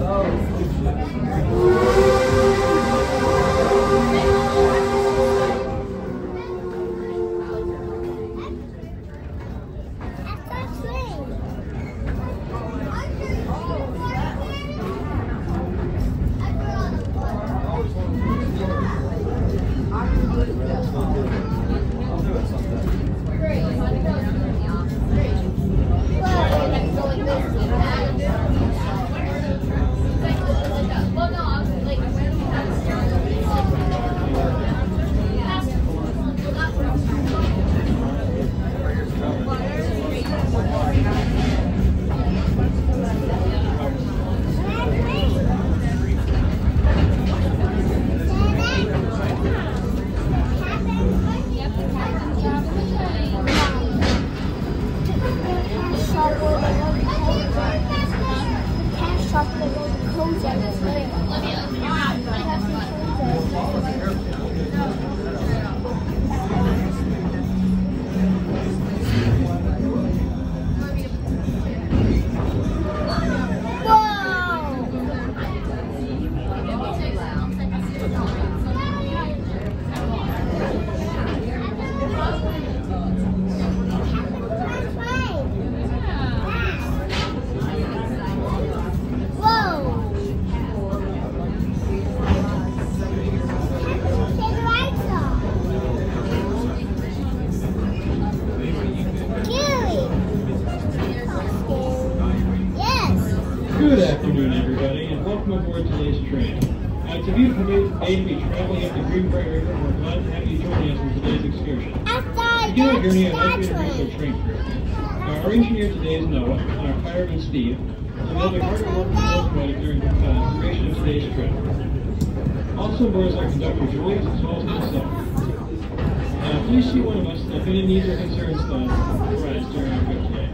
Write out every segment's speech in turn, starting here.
Oh. Good afternoon, everybody, and welcome aboard today's train. Uh, it's a beautiful day to be traveling up the Greenbrier River, and we're glad to have you join us for today's excursion. To begin our journey, I'd like to introduce our train crew. Uh, our engineer today is Noah, and our fireman Steve, and they'll be hard at work locomotive during the uh, duration of today's trip. Also on board is our conductor Julius, as well as myself. Uh, please see one of us if any needs or concerns uh, arise during our trip today.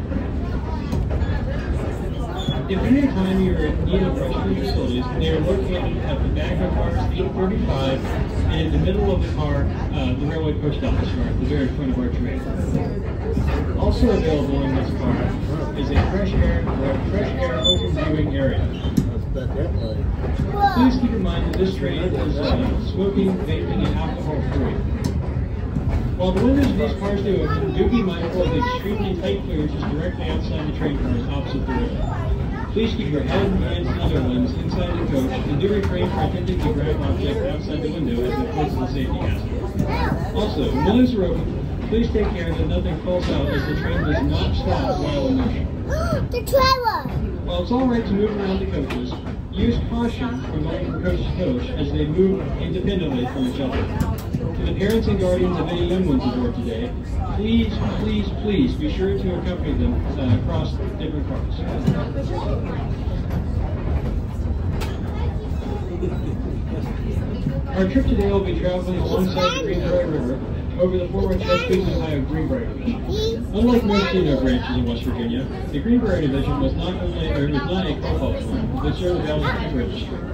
If any time you're in need of restroom facilities, they are located at the back of cars 835 and in the middle of the car, uh, the railway post office car at the very front of our train. Also available in this car is a fresh air or fresh air open viewing area. Please keep in mind that this train is uh, smoking, vaping, and alcohol free. While the windows of these cars do open, do be mindful of the extremely tight clearances directly outside the train cars opposite the. Please keep your head, hands, and other limbs inside the coach, and do refrain from attempting to grab objects outside the window as it places a safety hazard. Also, when windows are open, please take care that nothing falls out as the train does not stop while in motion. the trailer! While it's all right to move around the coaches, use caution when going from coach to coach as they move independently from each other the parents and guardians of any young ones aboard today, please, please, please be sure to accompany them uh, across different parts. Our trip today will be traveling alongside the Greenbrier River over the former Chesapeake and Ohio Greenbrier Division. Unlike most C&O branches in West Virginia, the Greenbrier Division was not only or was not a co-op but served as a Greenbrier District.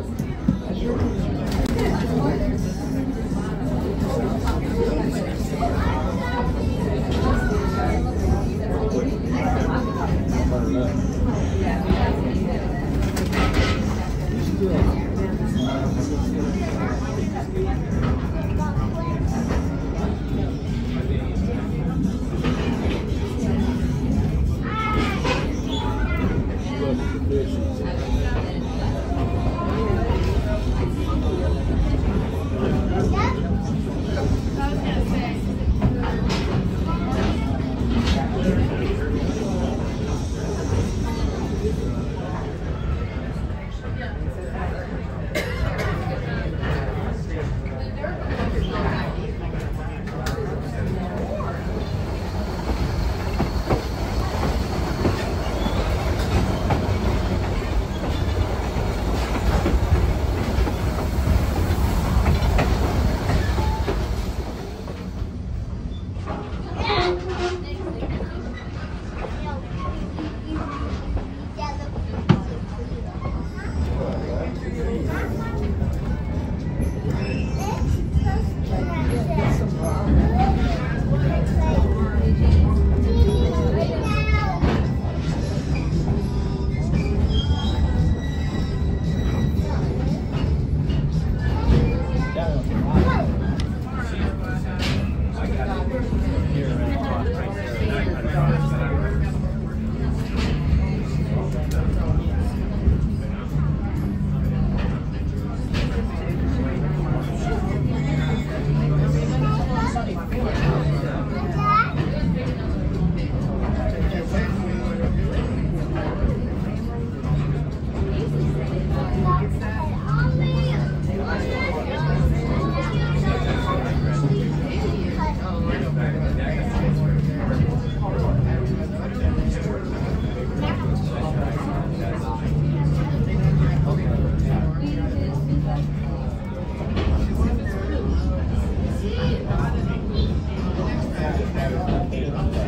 いるのか?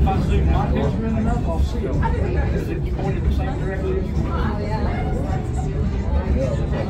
if I zoom my picture in enough, I'll see them. Because it's pointed the same direction. you? yeah.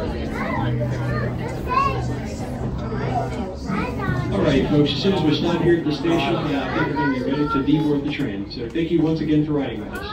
right, folks, as soon as we stop here at the station, uh, everything is ready to deboard the train. So thank you once again for riding with us.